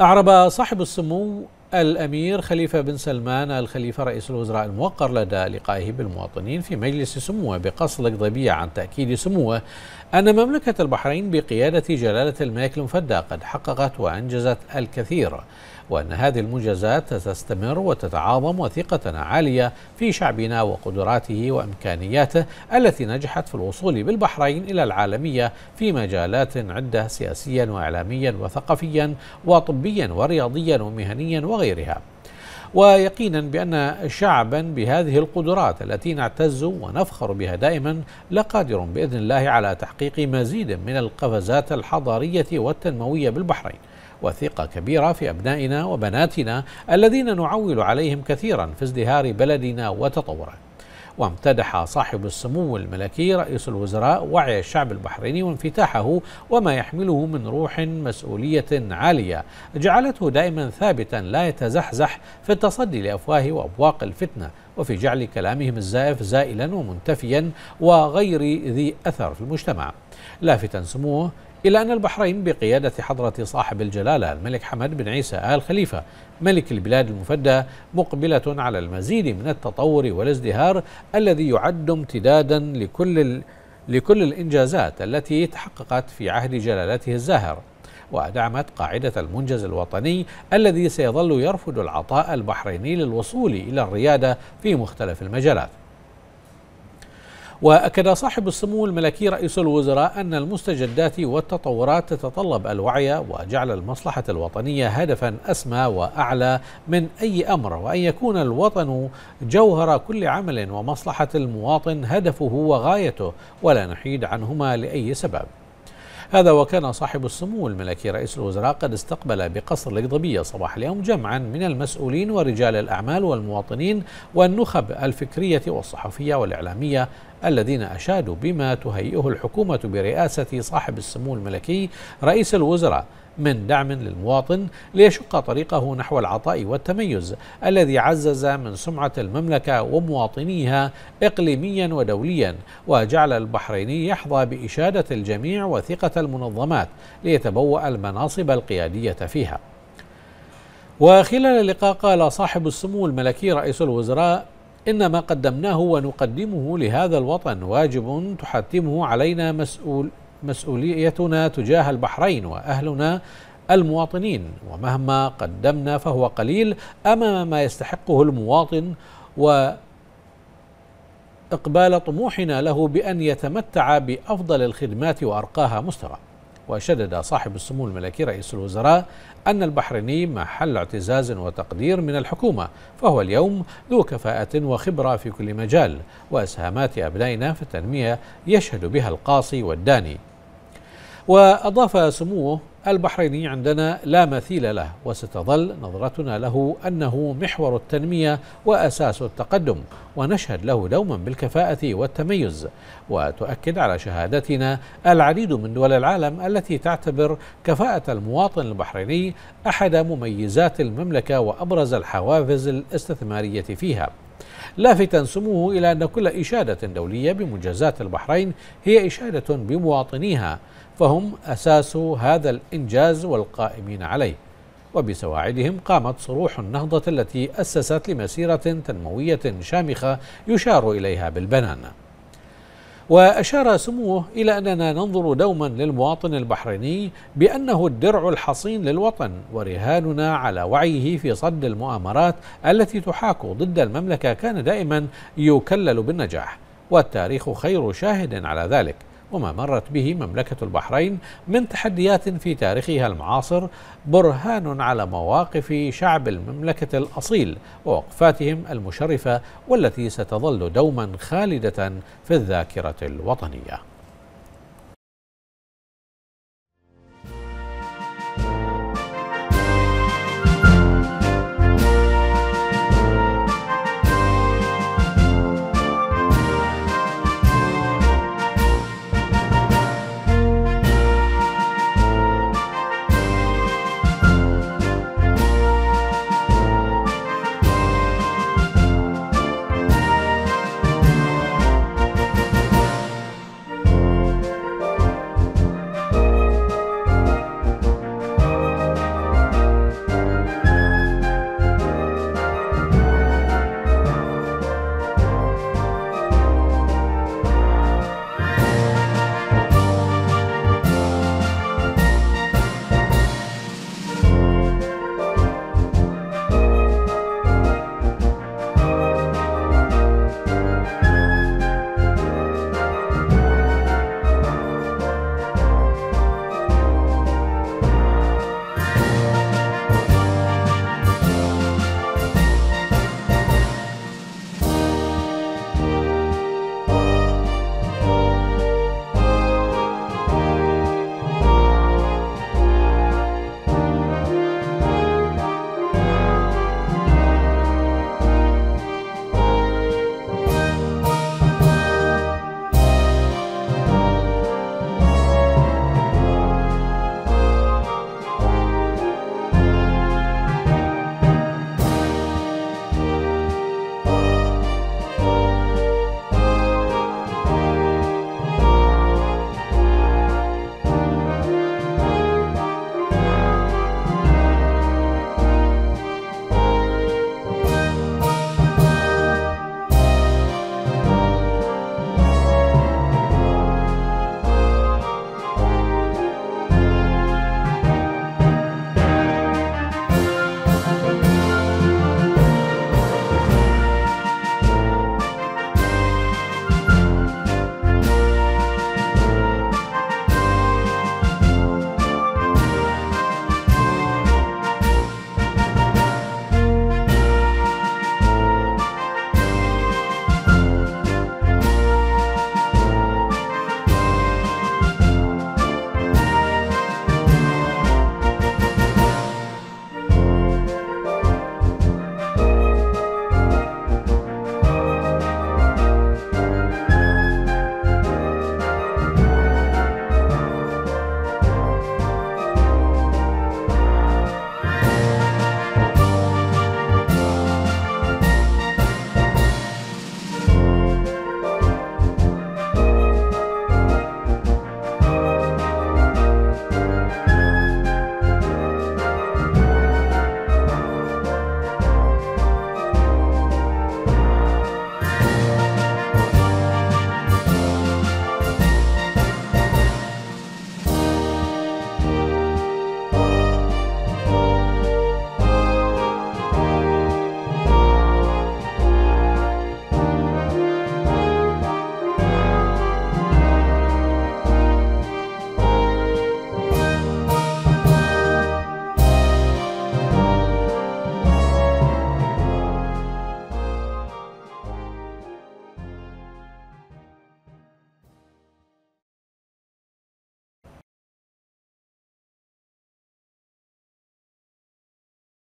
أعرب صاحب السمو الأمير خليفة بن سلمان الخليفة رئيس الوزراء الموقر لدى لقائه بالمواطنين في مجلس سموه بقصر القضيبية عن تأكيد سموه أن مملكة البحرين بقيادة جلالة الملك المفدى قد حققت وأنجزت الكثير وأن هذه المنجزات تستمر وتتعاظم وثقة عالية في شعبنا وقدراته وإمكانياته التي نجحت في الوصول بالبحرين إلى العالمية في مجالات عدة سياسيا وإعلاميا وثقافيا وطبيا ورياضيا ومهنيا وغيرها. ويقينا بأن شعبا بهذه القدرات التي نعتز ونفخر بها دائما لقادر بإذن الله على تحقيق مزيد من القفزات الحضارية والتنموية بالبحرين وثقة كبيرة في أبنائنا وبناتنا الذين نعول عليهم كثيرا في ازدهار بلدنا وتطوره وامتدح صاحب السمو الملكي رئيس الوزراء وعي الشعب البحريني وانفتاحه وما يحمله من روح مسؤولية عالية. جعلته دائما ثابتا لا يتزحزح في التصدي لأفواه وأبواق الفتنة وفي جعل كلامهم الزائف زائلا ومنتفيا وغير ذي أثر في المجتمع. لافتا سموه إلى أن البحرين بقيادة حضرة صاحب الجلالة الملك حمد بن عيسى آل خليفة ملك البلاد المفدى مقبلة على المزيد من التطور والازدهار الذي يعد امتدادا لكل لكل الإنجازات التي تحققت في عهد جلالته الزاهر. ودعمت قاعدة المنجز الوطني الذي سيظل يرفض العطاء البحريني للوصول إلى الريادة في مختلف المجالات. وأكد صاحب السمو الملكي رئيس الوزراء أن المستجدات والتطورات تتطلب الوعي وجعل المصلحة الوطنية هدفا أسمى وأعلى من أي أمر وأن يكون الوطن جوهر كل عمل ومصلحة المواطن هدفه وغايته ولا نحيد عنهما لأي سبب. هذا وكان صاحب السمو الملكي رئيس الوزراء قد استقبل بقصر القضبية صباح اليوم جمعا من المسؤولين ورجال الأعمال والمواطنين والنخب الفكرية والصحفية والإعلامية الذين أشادوا بما تهيئه الحكومة برئاسة صاحب السمو الملكي رئيس الوزراء من دعم للمواطن ليشق طريقه نحو العطاء والتميز الذي عزز من سمعة المملكة ومواطنيها إقليميا ودوليا وجعل البحرين يحظى بإشادة الجميع وثقة المنظمات ليتبوأ المناصب القيادية فيها. وخلال اللقاء قال صاحب السمو الملكي رئيس الوزراء إن ما قدمناه ونقدمه لهذا الوطن واجب تحتمه علينا مسؤول مسؤوليتنا تجاه البحرين وأهلنا المواطنين. ومهما قدمنا فهو قليل أمام ما يستحقه المواطن و إقبال طموحنا له بأن يتمتع بأفضل الخدمات وأرقاها مستوى. وشدد صاحب السمو الملكي رئيس الوزراء أن البحريني محل اعتزاز وتقدير من الحكومة فهو اليوم ذو كفاءة وخبرة في كل مجال وأسهامات أبنائنا في التنمية يشهد بها القاصي والداني. وأضاف سموه البحريني عندنا لا مثيل له وستظل نظرتنا له أنه محور التنمية وأساس التقدم ونشهد له دوما بالكفاءة والتميز. وتؤكد على شهادتنا العديد من دول العالم التي تعتبر كفاءة المواطن البحريني أحد مميزات المملكة وأبرز الحوافز الاستثمارية فيها. لافتا سموه إلى أن كل إشادة دولية بمنجزات البحرين هي إشادة بمواطنيها فهم أساس هذا الإنجاز والقائمين عليه. وبسواعدهم قامت صروح النهضة التي أسست لمسيرة تنموية شامخة يشار إليها بالبنان. وأشار سموه إلى أننا ننظر دوما للمواطن البحريني بأنه الدرع الحصين للوطن ورهاننا على وعيه في صد المؤامرات التي تحاك ضد المملكة كان دائما يكلل بالنجاح والتاريخ خير شاهد على ذلك. وما مرت به مملكة البحرين من تحديات في تاريخها المعاصر برهان على مواقف شعب المملكة الأصيل ووقفاتهم المشرفة والتي ستظل دوما خالدة في الذاكرة الوطنية.